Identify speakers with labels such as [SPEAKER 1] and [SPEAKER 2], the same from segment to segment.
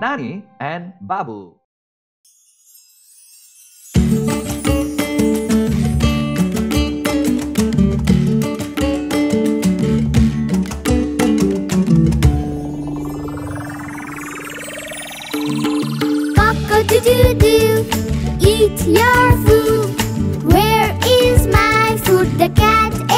[SPEAKER 1] Nani and Babu.
[SPEAKER 2] Cock-a-doodle-doo, eat your food. Where is my food? The cat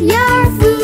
[SPEAKER 2] your food.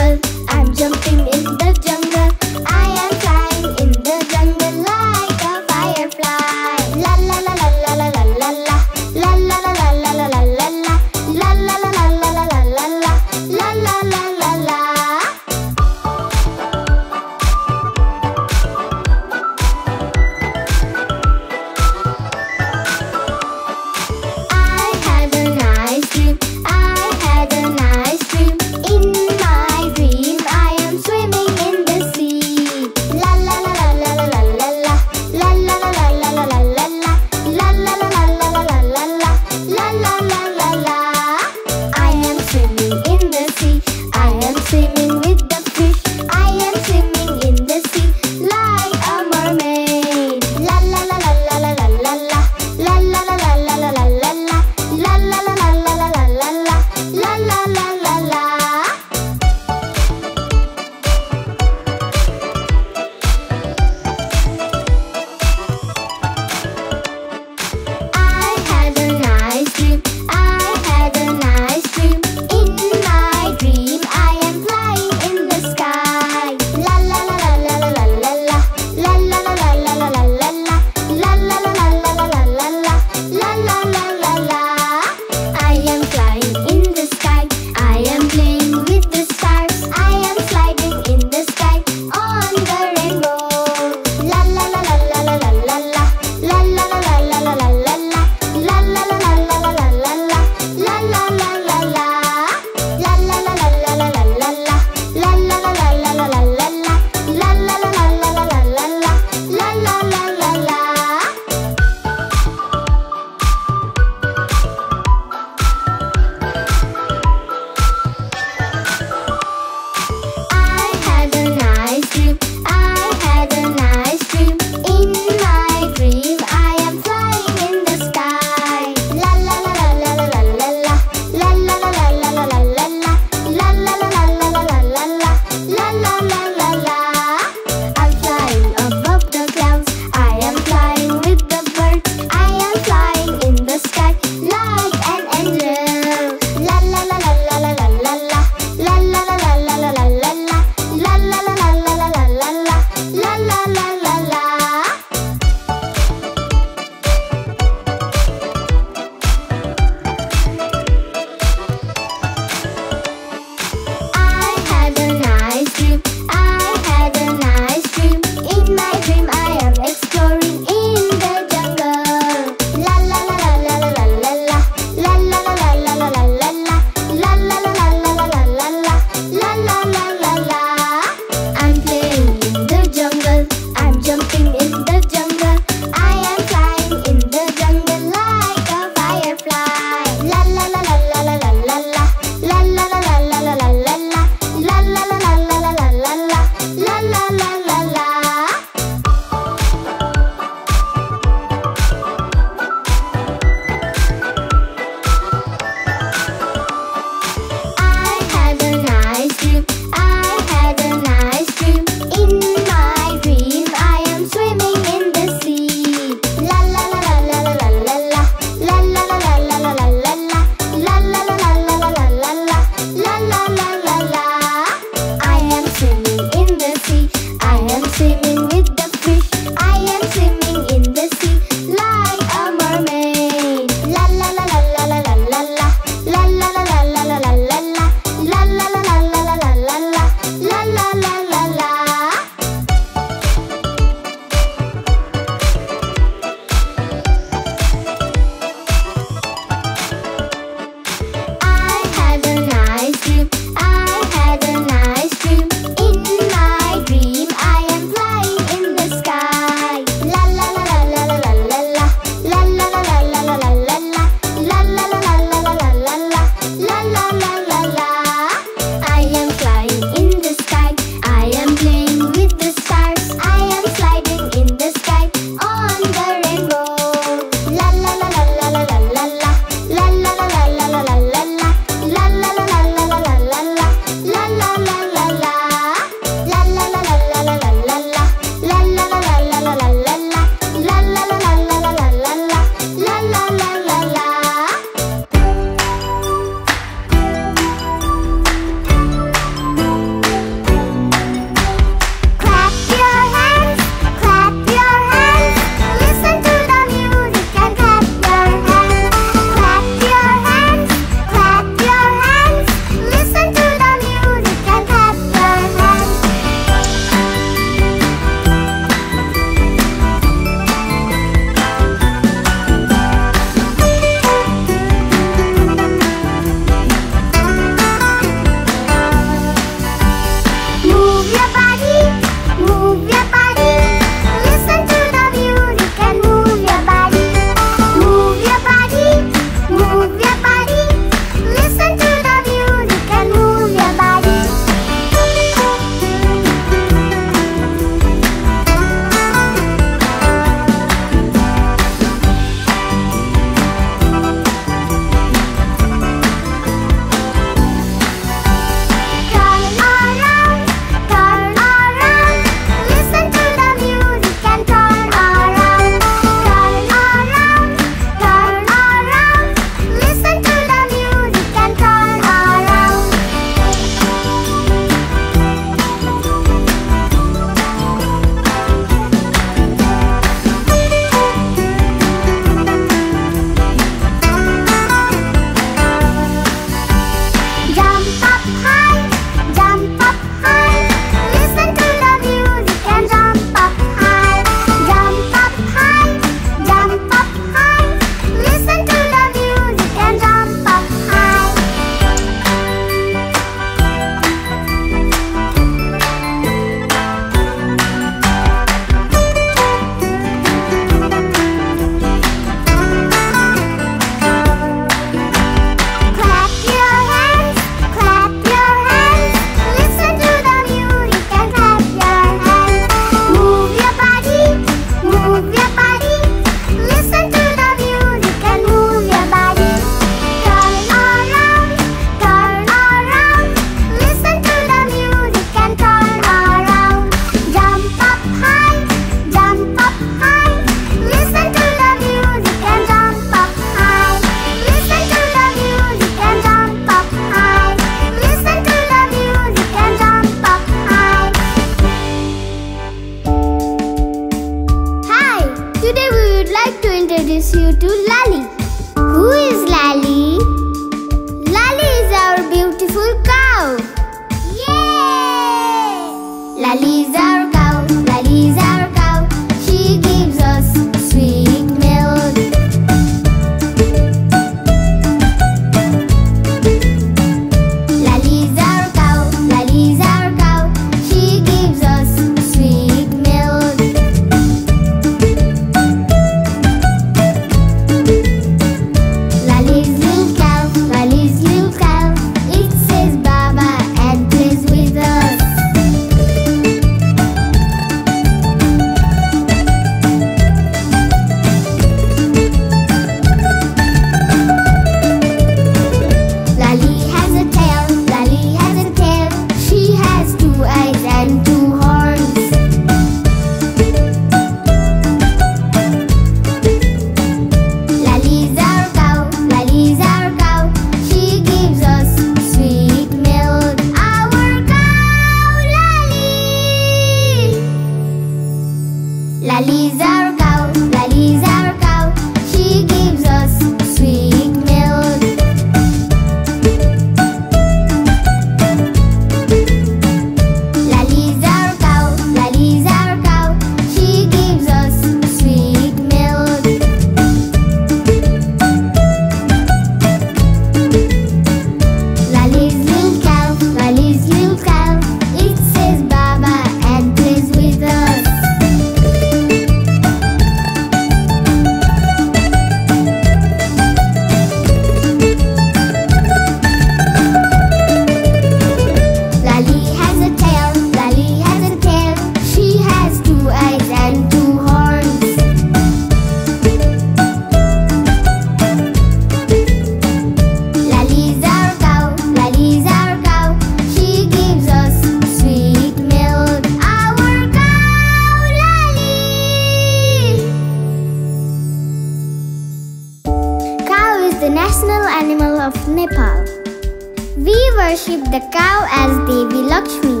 [SPEAKER 2] We worship the cow as Devi Lakshmi.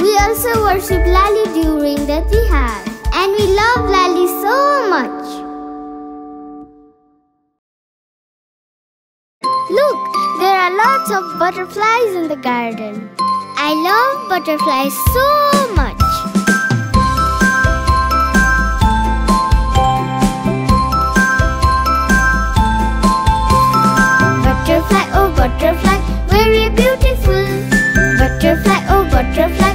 [SPEAKER 2] We also worship Lali during the Tihar. And we love Lali so much. Look, there are lots of butterflies in the garden. I love butterflies so much. Butterfly, oh butterfly. 这。